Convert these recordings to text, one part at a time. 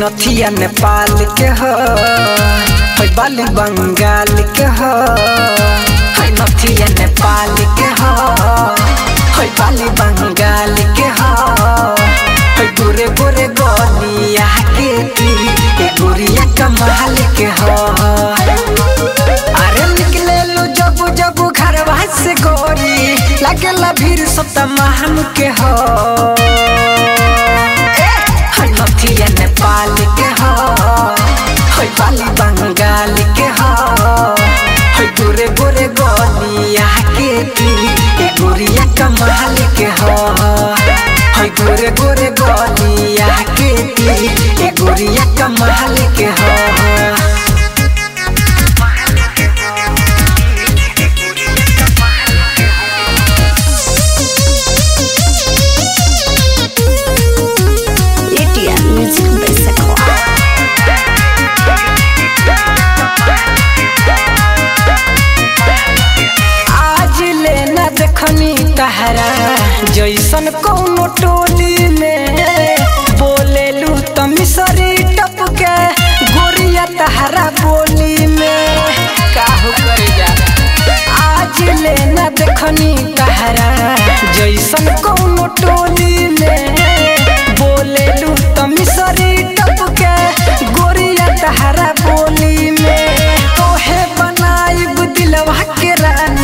नथिया नेपाल के ह बाली बंगाल के ह। कमाल के हो। अरे निकले लो जब जब घरवा से गोरी लागेला भीड़ सब तमाम के है। तहरा जैसन कौनो टोली में। बोलेलू त मिसरी टपके, गोरिया तहरा बोली में। काहू कर आज लेना देखनी तहरा, जैसन कौनो टोली में। टपके, गोरिया तहरा बोली में। दिलवा के रानी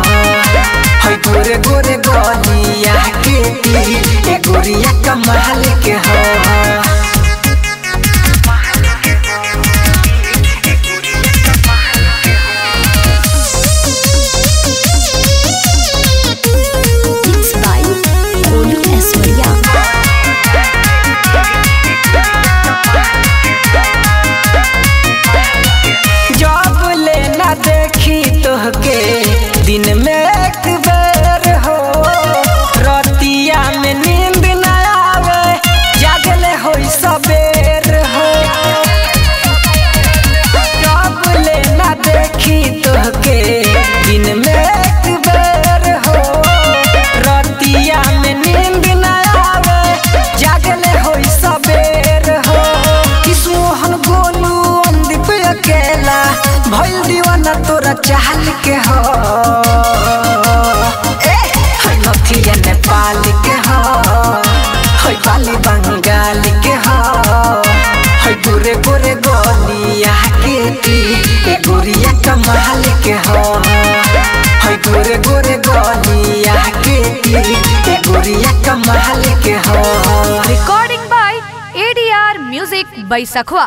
चाहल के हो। ए नथिया नेपाल के बाली बंगाल के गोरे गोरे गलिया के ए गोरिया कमाल के गोरे गोरे गलिया के ए गोरिया कमाल के Recording by ADR Music by Sakhwa.